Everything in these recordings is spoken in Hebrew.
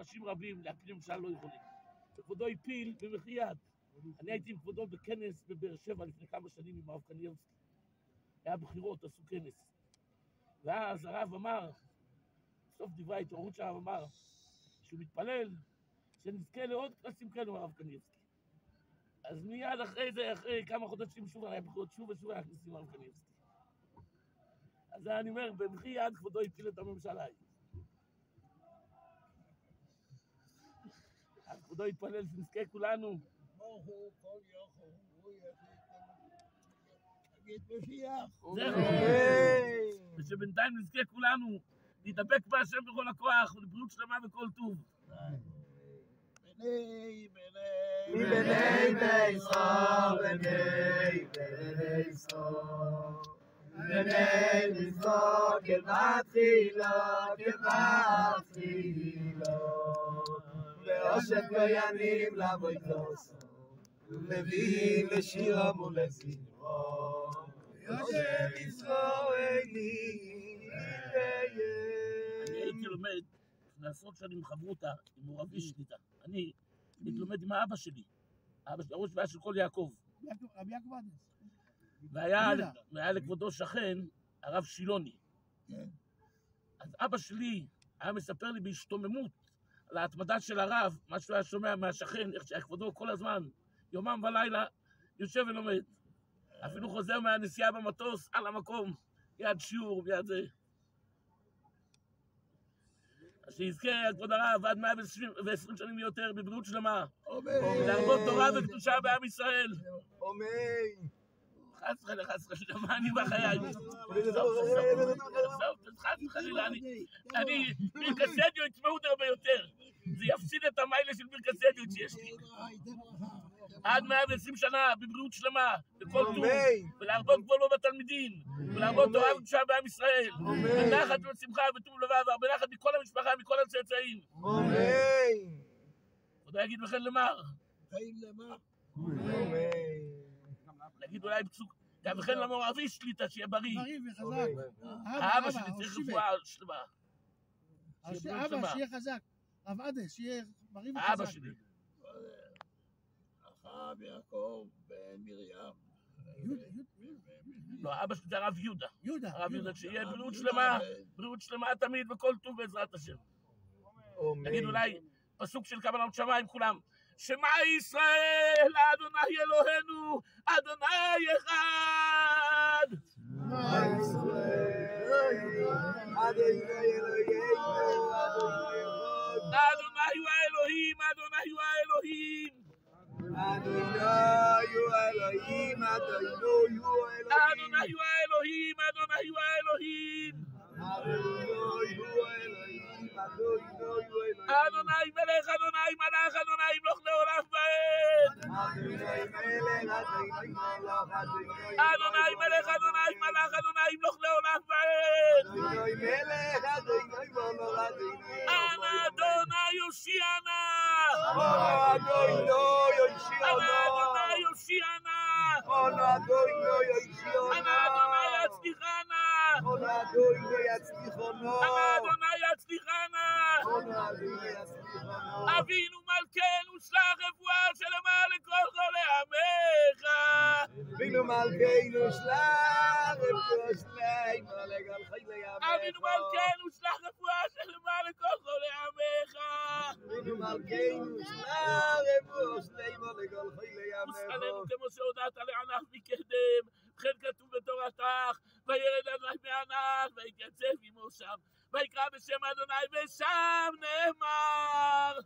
אנשים רבים, להפיל ממשלה לא יכולים. וכבודו הפיל במחי יד. אני הייתי עם כבודו בכנס בבאר שבע לפני כמה שנים עם הרב קנייבסקי. היה בחירות, עשו כנס. ואז הרב אמר, בסוף דברי ההתעוררות של הרב אמר, שהוא מתפלל שנזכה לעוד כנסים כאלו הרב קנייבסקי. אז מיד אחרי זה, אחרי כמה חודשים שוב היה בחירות שוב ושוב היה כנסים הרב קנייבסקי. אז אני אומר, במחי יד כבודו הפיל את הממשלה אז כבודו יתפלל שנזכה כולנו. זהו. ושבינתיים נזכה כולנו להתאבק בהשם בכל הכוח ולבריאות שלמה וכל טוב. בני, בני, מבני בישראל, בני, בני ישראל. בני בישראל, כמתחילו, כמתחילו. ואושר כהנים לבוי כוסו, לווים לשירם ולזמרו. יושב ישראלי, אני הייתי לומד לפני עשרות שנים חברותה, עם מורבי שליטה. אני הייתי לומד עם האבא שלי. אבא שלי, הראש בעיה של כל יעקב. רבי יעקב אדס. והיה יהודה. והיה לכבודו שכן, הרב שילוני. כן. אז אבא שלי היה מספר לי בהשתוממות על ההתמדה של הרב, מה שהוא היה שומע מהשכן, איך שהיה כבודו כל הזמן, יומם ולילה, יושב ולומד. אפילו חוזר מהנסיעה במטוס על המקום, מיד שיעור, מיד זה. אז שיזכה כבוד הרב עד 120 שנים ויותר בבריאות שלמה, להרבות תורה וקדושה בעם ישראל. אמן. חס וחלילה, חס וחלילה, מה אני בחיי? חס וחלילה, אני, ברכסדיו יצמאו עוד הרבה יותר. זה יפסיד את המיילה של ברכסדיו שיש לי. עד 120 שנה, בבריאות שלמה, בכל טוב. ולהרבות גבולו בתלמידים, ולהרבות תורה וקדושה בעם ישראל, בנחת ובשמחה ובטוב לבב, והרבה נחת מכל המשפחה, מכל הצאצאים. אמן. כבודו יגיד לכן למר, חיים למה? אמן. להגיד אולי פסוק, גם וכן למור אבי שליטה, שיהיה בריא. בריא וחזק. האבא שלי צריך רפואה שלמה. אבא. שיהיה חזק. רב אדס, שיהיה בריא וחזק. האבא שלי. אחאב יעקב בן מרים. לא, אבא שלי זה הרב יהודה. יהודה. הרב יהודה, שיהיה הרב בריאות. שלמה, בריאות שלמה תמיד וכל טוב בעזרת השם. נגיד אולי פסוק של קבלת שמיים כולם. שמע ישראל, אדוני אלוהינו, אדוני אחד. מה ישראל, אדוני אלוהינו, Adonai, you are Elohim. Adonai, you are Elohim. Adonai, you are Elohim. Adonai, you are Elohim. Adonai, you are Elohim. Adonai, you are Elohim. Adonai, melech Adonai, malach Adonai, bloch leolam vaed. Adonai, melech Adonai, malach Adonai, bloch leolam vaed. Adonai, melech Adonai, malach Adonai, אדוני יושיענה. אנא אדוני יושיענו. אנא אדוני יצליחנה. אדוני יצליחנה. אדוני יצליחנו. אבינו מלכנו שלח רפואה שלמה לכל חולי עמך. אבינו מלכנו שלח רפואה שלמה לכל חיילי עמך. אבינו מלכנו שלח רפואה מלכנו שלח רפואה שלמה לכל חיילי עמך. ושכלנו כמו שהודעת לענך מקדם, וכן כתוב בתורתך, וירד אדוני מענך, ויתייצב עמו שם, ויקרא בשם אדוני, ושם נאמר,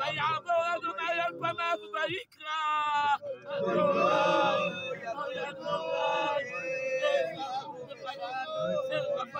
ויעבור אדוני על פניו ויקרא,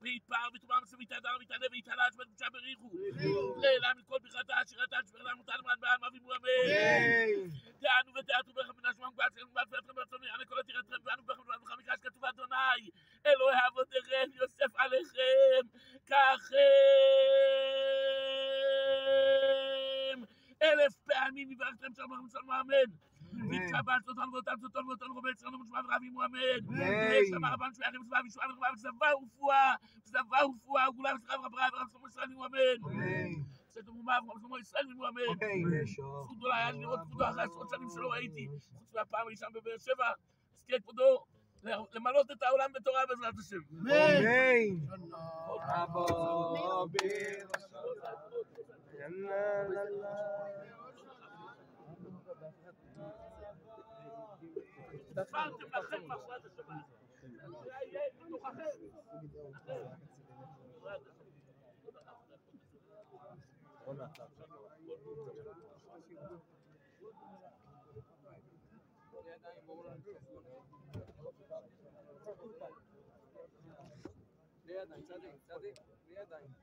ויתפאר ותומם ויתהדר ויתעלה ויתהלש ותקודשה בריחו. לילה מכל ברכתה, שירתה, שפרלה מותן מרד בעל מאבימו אמן. תענו ותעתו בכם מן השמם גבעת שלכם גבעת ואתכם ברצוני, אני כל עתירתכם ואנו בכם ובעדכם מקרא שכתוב אדוני, אלוהי אבותיכם יוסף עליכם, ככם אלף פעמים יברכתם שלום שלום אמן. ויתקבל סוטון ואותן סוטון ואותן משמע ורבים הוא אמן. ויש למה רבן שייכים וצבא וישועה ורבה וצבא ורפואה, צבא ורפואה וגאולה ושכר ורבה ורב שלמה ישראל אמן. סתום ומאב ורב שלמה ישראל אמן. זכות גדולה היה לראות כבודו אחרי עשרות שנים שלא ראיתי, חוץ מהפעם הראשונה בבאר שבע, זכה כבודו למלות את העולם בתורה בעזרת השם. תפרתם فاطمة خدمة صلاة الجماعة كله خفيف Riyadayım, sadık, sadık, riyadayım.